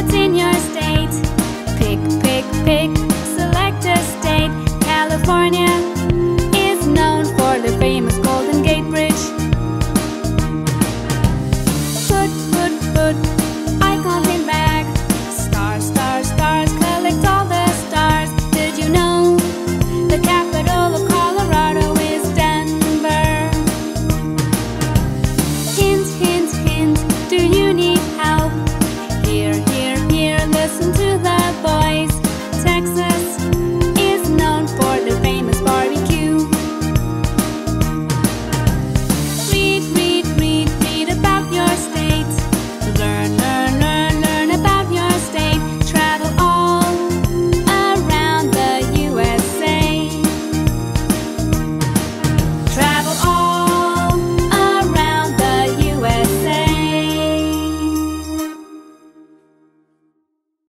what's in your state. Pick, pick, pick.